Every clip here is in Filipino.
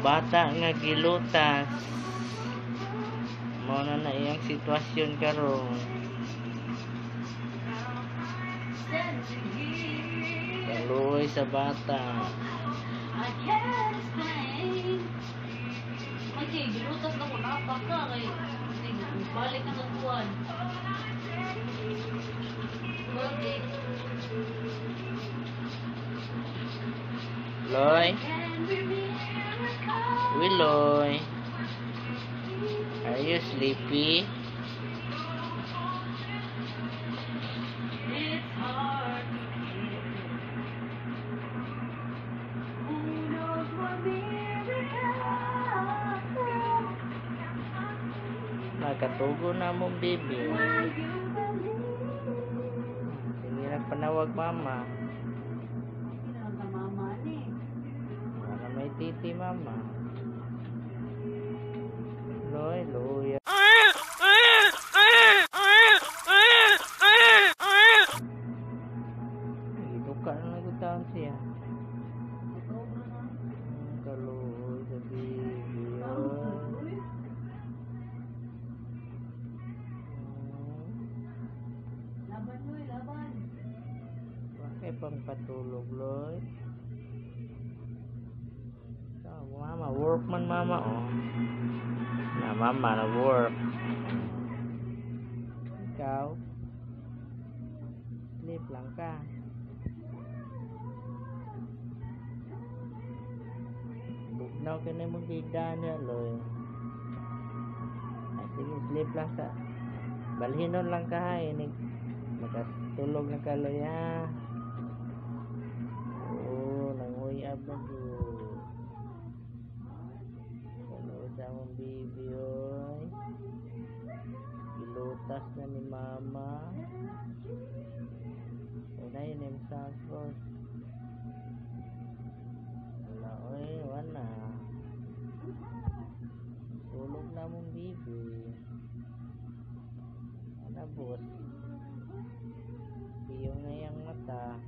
bata nga gilutas mo na na iyang sitwasyon karon kaluoy sa bata. Kasi, gilutas na ko napak ka kay balik na sa. Okay. Loy? Willoy. Are you sleepy? Nakatugo na mong baby. Hindi nagpanawag mama titi mama Loy Loy Giduka na nagutaon siya Ikaw ba na? Kaluoy sa baby Uy. Laban mo eh, laban. Bakit pang patulog, Loy? Mama, work man mama, oh. Na mama, nag-work. Ikaw? Sleep lang ka. Bugnaw ka na mong gigda niya, Loy. Ay, sige, sleep lang ka. Balhinon lang ka, ha. Inig, makatulog na ka, Loy, ha. Na ni mama. Na yun yung Santos. Wala, oy, wala. Tulog na mong baby. Ano, boss? Piyong na yung mata.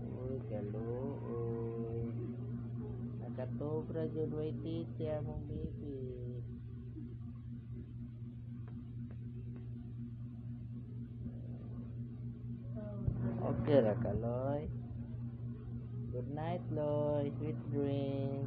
Uy, galuoy. Nakatobra dyan, way titi, among baby. Okay ra. Good night, Loy. Sweet dreams.